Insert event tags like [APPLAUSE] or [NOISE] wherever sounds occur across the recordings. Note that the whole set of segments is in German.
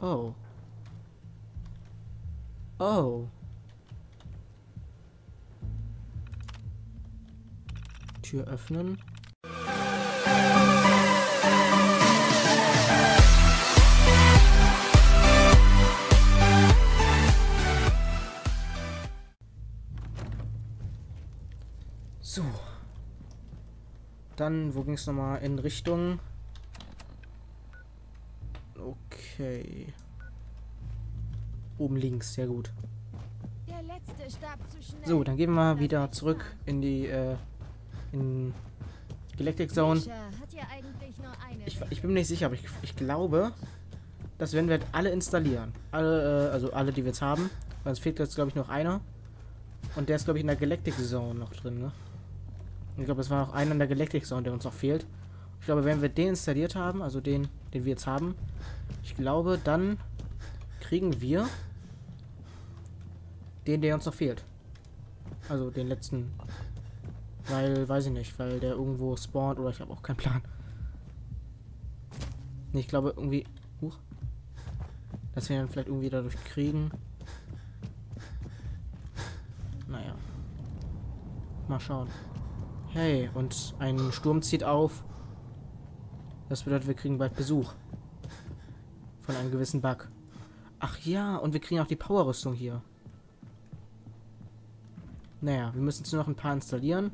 Oh. Oh. Tür öffnen. So. Dann, wo ging es nochmal? In Richtung... Okay. Oben links, sehr gut. So, dann gehen wir mal wieder zurück in die, äh, in Galactic Zone. Ich, ich bin mir nicht sicher, aber ich, ich glaube, das werden wir halt alle installieren. Alle, äh, also alle, die wir jetzt haben. Es fehlt jetzt, glaube ich, noch einer. Und der ist, glaube ich, in der Galactic Zone noch drin, ne? Ich glaube, es war noch einer in der Galactic Zone, der uns noch fehlt. Ich glaube, wenn wir den installiert haben, also den, den wir jetzt haben, ich glaube, dann kriegen wir den, der uns noch fehlt. Also den letzten. Weil, weiß ich nicht, weil der irgendwo spawnt oder ich habe auch keinen Plan. Nee, ich glaube irgendwie. Huch. Dass wir dann vielleicht irgendwie dadurch kriegen. Naja. Mal schauen. Hey, und ein Sturm zieht auf. Das bedeutet, wir kriegen bald Besuch. Von einem gewissen Bug. Ach ja, und wir kriegen auch die Powerrüstung hier. Naja, wir müssen jetzt nur noch ein paar installieren.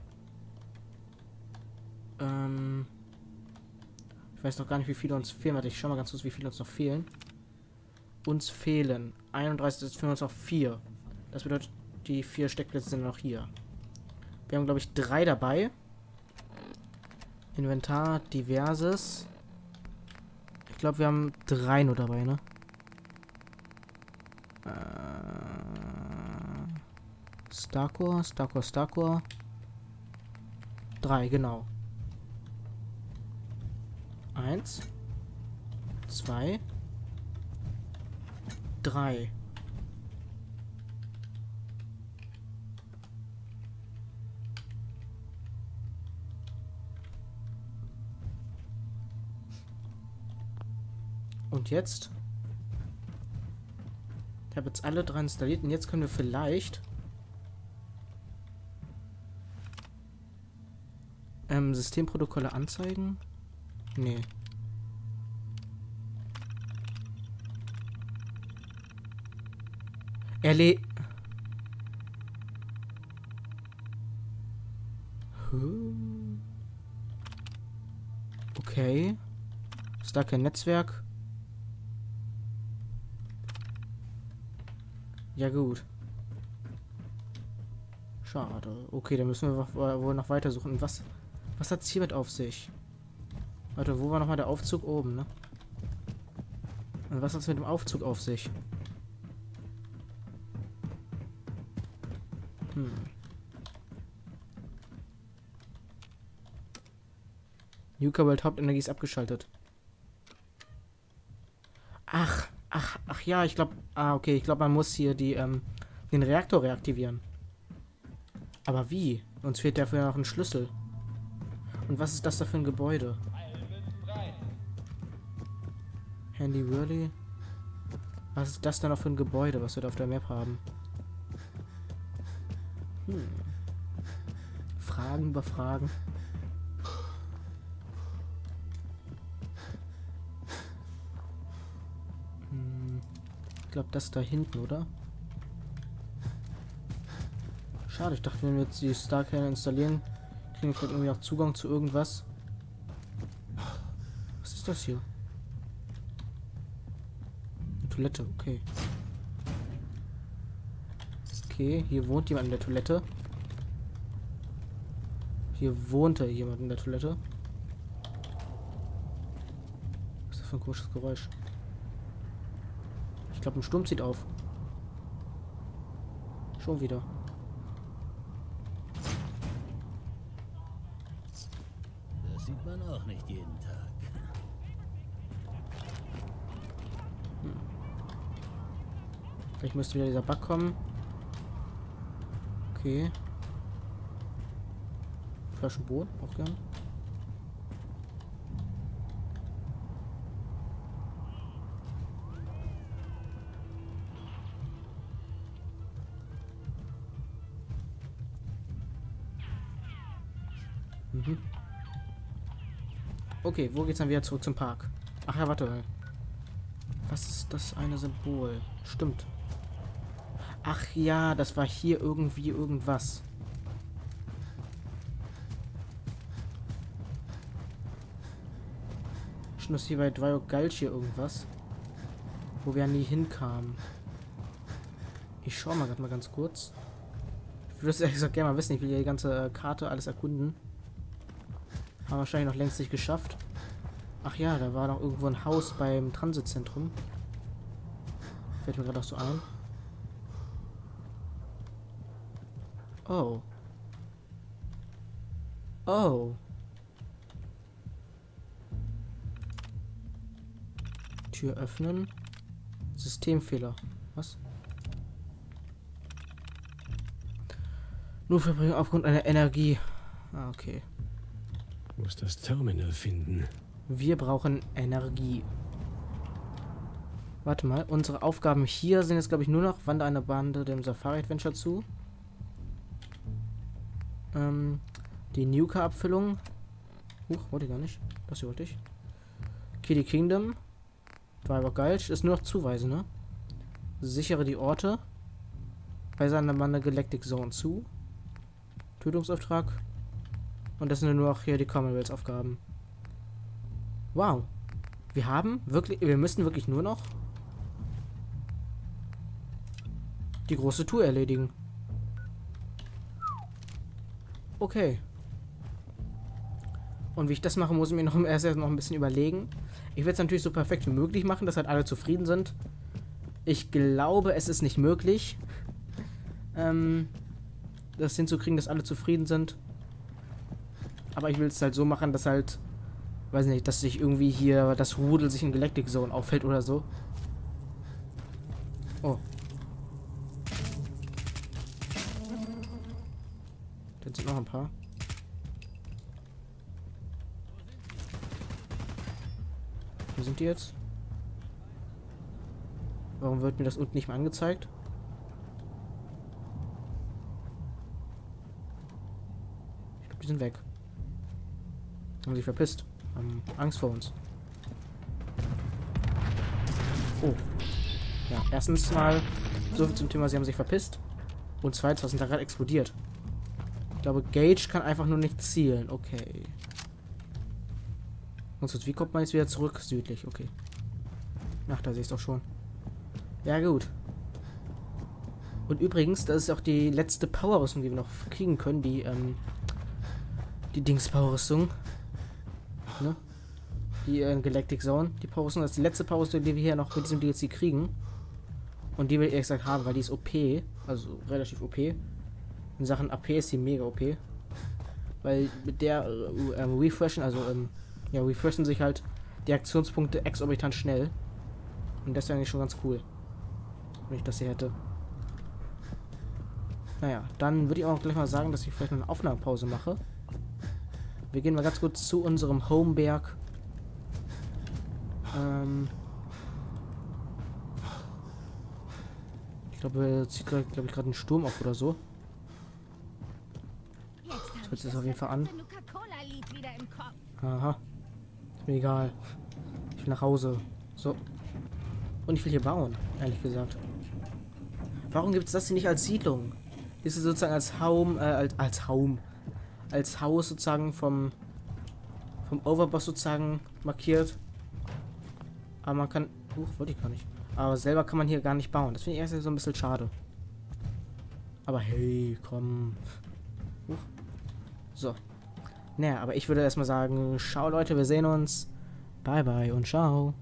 Ähm. Ich weiß noch gar nicht, wie viele uns fehlen. Warte, ich schau mal ganz kurz, wie viele uns noch fehlen. Uns fehlen 31, das fehlen uns noch 4. Das bedeutet, die vier Steckplätze sind noch hier. Wir haben, glaube ich, drei dabei. Inventar, diverses. Ich glaube, wir haben drei nur dabei, ne? Äh, Starcore, Starcore, Starcore. Drei, genau. Eins. Zwei. Drei. Und jetzt? Ich habe jetzt alle drei installiert und jetzt können wir vielleicht ähm, Systemprotokolle anzeigen. Nee. Erle... Okay. Ist da kein Netzwerk? Ja gut. Schade. Okay, dann müssen wir wohl noch weiter suchen. Und was, was hat es hiermit auf sich? Warte, wo war nochmal der Aufzug oben, ne? Und was hat es mit dem Aufzug auf sich? Hm. Yuka World Hauptenergie ist abgeschaltet. Ach, ach, ach ja, ich glaube, ah, okay, ich glaube, man muss hier die, ähm, den Reaktor reaktivieren. Aber wie? Uns fehlt dafür noch ein Schlüssel. Und was ist das da für ein Gebäude? Handy Whirly? Was ist das denn noch für ein Gebäude, was wir da auf der Map haben? Hm. Fragen über Fragen. Glaube, das da hinten, oder? Schade, ich dachte, wenn wir jetzt die Starcannon installieren, kriegen wir vielleicht irgendwie auch Zugang zu irgendwas. Was ist das hier? Eine Toilette, okay. Okay, hier wohnt jemand in der Toilette. Hier wohnte jemand in der Toilette. Was ist das für ein komisches Geräusch? Ich glaube, ein Sturm zieht auf. Schon wieder. Das sieht man auch nicht jeden Tag. Vielleicht müsste wieder dieser Bug kommen. Okay. Flaschenboot, auch gern. Mhm. Okay, wo geht's dann wieder zurück zum Park? Ach ja, warte. Was ist das eine Symbol? Stimmt. Ach ja, das war hier irgendwie irgendwas. Schon ist hier bei Dwyo Gulch hier irgendwas. Wo wir ja nie hinkamen. Ich schau mal gerade mal ganz kurz. Ich würde es ehrlich gesagt gerne mal wissen. Ich will ja die ganze äh, Karte alles erkunden. Haben wahrscheinlich noch längst nicht geschafft. Ach ja, da war noch irgendwo ein Haus beim Transitzentrum. Fällt mir gerade auch so ein. Oh. Oh. Tür öffnen. Systemfehler. Was? Nur Verbringung aufgrund einer Energie. Ah, okay. Muss das Terminal finden. Wir brauchen Energie. Warte mal, unsere Aufgaben hier sind jetzt, glaube ich, nur noch Wander einer Bande dem Safari-Adventure zu. Ähm, die Nuka-Abfüllung. Huch, wollte ich gar nicht. Das hier wollte ich. Kitty Kingdom. Driver Gulch. Ist nur noch Zuweisen, ne? Sichere die Orte. Weise einer Bande Galactic Zone zu. Tötungsauftrag. Und das sind nur noch hier die Commonwealth-Aufgaben. Wow. Wir haben wirklich, wir müssen wirklich nur noch die große Tour erledigen. Okay. Und wie ich das mache, muss ich mir noch [LAUGHS] erst noch ein bisschen überlegen. Ich werde es natürlich so perfekt wie möglich machen, dass halt alle zufrieden sind. Ich glaube, es ist nicht möglich, ähm, das hinzukriegen, dass alle zufrieden sind. Aber ich will es halt so machen, dass halt, weiß nicht, dass sich irgendwie hier das Rudel sich in Galactic Zone auffällt oder so. Oh. Dann sind noch ein paar. Wo sind die jetzt? Warum wird mir das unten nicht mehr angezeigt? Ich glaube, die sind weg. Haben sich verpisst. Haben Angst vor uns. Oh. Ja, erstens mal so viel zum Thema, sie haben sich verpisst. Und zweitens, was sind da gerade explodiert? Ich glaube, Gage kann einfach nur nicht zielen. Okay. Und wie kommt man jetzt wieder zurück? Südlich, okay. Ach, da sehe ich es doch schon. Ja, gut. Und übrigens, das ist auch die letzte Power-Rüstung, die wir noch kriegen können. Die, ähm, die Dings-Power-Rüstung. Ne? Die äh, Galactic Zone. Die Power-Rüstung, das ist die letzte Power-Rüstung, die wir hier noch mit diesem DLC kriegen. Und die will ich ehrlich gesagt haben, weil die ist OP. Also relativ OP. In Sachen AP ist sie mega OP. Weil mit der äh, ähm, Refreshen, also ähm, ja, refreshen sich halt die Aktionspunkte exorbitant schnell. Und das ist eigentlich schon ganz cool. Wenn ich das hier hätte. Naja, dann würde ich auch gleich mal sagen, dass ich vielleicht eine Aufnahmepause mache. Wir gehen mal ganz kurz zu unserem Homeberg. Ähm ich glaube, zieht glaube ich gerade einen Sturm auf oder so. Jetzt hört sich das auf jeden Fall an. Aha. Ist mir egal. Ich will nach Hause. So. Und ich will hier bauen, ehrlich gesagt. Warum gibt es das hier nicht als Siedlung? Ist es sozusagen als Haum, äh, als, als Haum, als Haus sozusagen vom, vom Overboss sozusagen markiert. Aber man kann, huch, wollte ich gar nicht. Aber selber kann man hier gar nicht bauen. Das finde ich erst so ein bisschen schade. Aber hey, komm. Huch. So. Naja, aber ich würde erstmal sagen, ciao Leute, wir sehen uns. Bye bye und ciao.